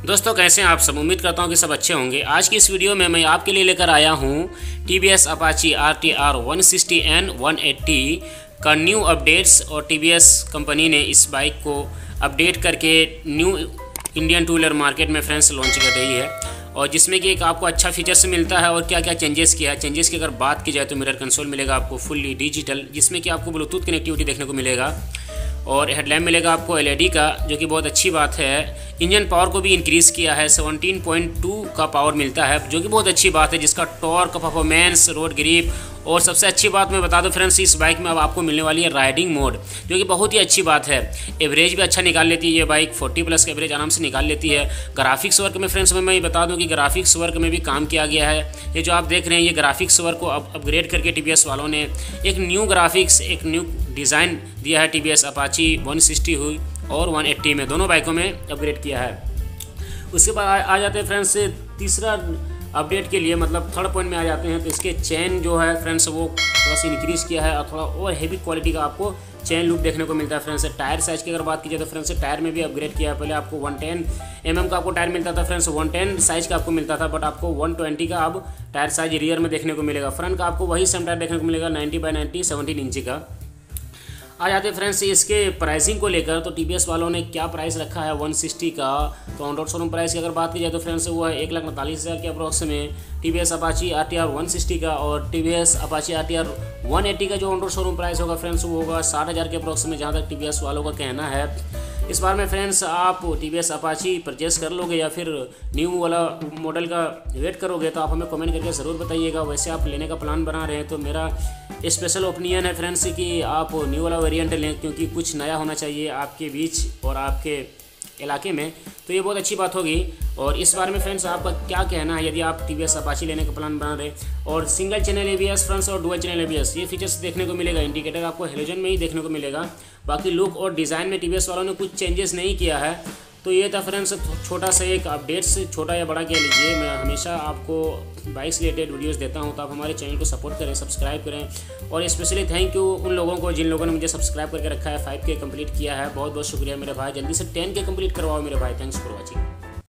दोस्तों, कैसे हैं आप सब? उम्मीद करता हूँ कि सब अच्छे होंगे। आज की इस वीडियो में मैं आपके लिए लेकर आया हूँ T V S Apache R T R one sixty and one eighty का न्यू अपडेट्स और टी वी एस कंपनी ने इस बाइक को अपडेट करके new Indian two wheeler market में फ्रेंड्स लॉन्च कर रही है और जिसमें कि एक आपको अच्छा फीचर्स मिलता है और क्या क्या चेंजेस किया है। चेंजेस की अगर बात की जाए तो मिरर कंसोल मिलेगा आपको फुल्ली डिजिटल जिसमें कि आपको ब्लूटूथ कनेक्टिविटी देखने को मिलेगा। और हेडलैम्प मिलेगा आपको एलईडी का, जो कि बहुत अच्छी बात है। इंजन पावर को भी इंक्रीज़ किया है 17.2 का पावर मिलता है, जो कि बहुत अच्छी बात है, जिसका टॉर्क परफॉर्मेंस रोड ग्रिप और सबसे अच्छी बात मैं बता दूँ फ्रेंड्स इस बाइक में अब आपको मिलने वाली है राइडिंग मोड जो कि बहुत ही अच्छी बात है। एवरेज भी अच्छा निकाल लेती है ये बाइक 40 प्लस का एवरेज आराम से निकाल लेती है। ग्राफिक्स वर्क में फ्रेंड्स में, मैं बता दूँ कि ग्राफिक्स वर्क में भी काम किया गया है। ये जो आप देख रहे हैं, ये ग्राफिक्स वर्क को अब अपग्रेड करके टी वालों ने एक न्यू ग्राफिक्स एक न्यू डिज़ाइन दिया है टी अपाची वन हुई और वन में। दोनों बाइकों में अपग्रेड किया है। उसके बाद आ जाते हैं फ्रेंड्स तीसरा अपडेट के लिए मतलब थर्ड पॉइंट में आ जाते हैं तो इसके चैन जो है फ्रेंड्स वो थोड़ा सा इंक्रीज़ किया है और थोड़ा और हेवी क्वालिटी का आपको चैन लुक देखने को मिलता है फ्रेंड्स टायर साइज़ की अगर बात की जाए तो फ्रेंड्स टायर में भी अपग्रेड किया है। पहले आपको वन टेन एम का आपको टायर मिलता था फ्रेंड्स वन टेन साइज़ का आपको मिलता था बट आपको वन ट्वेंटी का अब टायर साइज़ रियर में देखने को मिलेगा। फ्रंट का आपको वही सेम टायर देखने को मिलेगा नाइन्टी बाई नाइन्टी सेवनटीन इंची का। आ जाते फ्रेंड्स इसके प्राइसिंग को लेकर। तो टी वालों ने क्या प्राइस रखा है? 160 का। तो ऑन रोड शोरूम प्राइस की अगर बात की जाए तो फ्रेंड्स वो है एक लाख उनतालीस हज़ार के अप्रॉक्स में। T V S Apache R T R one sixty का और T V S Apache R T R one eighty का जो ऑन रोड शोरूम प्राइस होगा फ्रेंड्स वो होगा साठ हज़ार के अप्रॉक्स में, जहाँ तक टी एस वालों का कहना है। इस बार में फ्रेंड्स आप T V S Apache purchase कर लोगे या फिर न्यू वाला मॉडल का वेट करोगे तो आप हमें कमेंट करके ज़रूर बताइएगा। वैसे आप लेने का प्लान बना रहे हैं तो मेरा स्पेशल ओपिनियन है फ्रेंड्स कि आप न्यू वाला वेरियंट लें, क्योंकि कुछ नया होना चाहिए आपके बीच और आपके इलाके में। तो ये बहुत अच्छी बात होगी। और इस बारे में फ्रेंड्स आपका क्या कहना है? यदि आप टी वी एस अपाची लेने का प्लान बना रहे और single channel A B S friends और dual channel A B S ये फीचर्स देखने को मिलेगा। इंडिकेटर आपको हेलोजन में ही देखने को मिलेगा। बाकी लुक और डिज़ाइन में टी वी एस वालों ने कुछ चेंजेस नहीं किया है। तो ये था फ्रेंड्स छोटा सा एक अपडेट्स छोटा या बड़ा कह लीजिए। मैं हमेशा आपको बाइक से रिलेटेड वीडियोस देता हूँ तो आप हमारे चैनल को सपोर्ट करें सब्सक्राइब करें। और स्पेशली थैंक यू उन लोगों को जिन लोगों ने मुझे सब्सक्राइब करके रखा है फाइव के कंप्लीट किया है। बहुत बहुत शुक्रिया मेरे भाई। जल्दी से टेन के कंप्लीट करवाओ मेरे भाई। Thanks for watching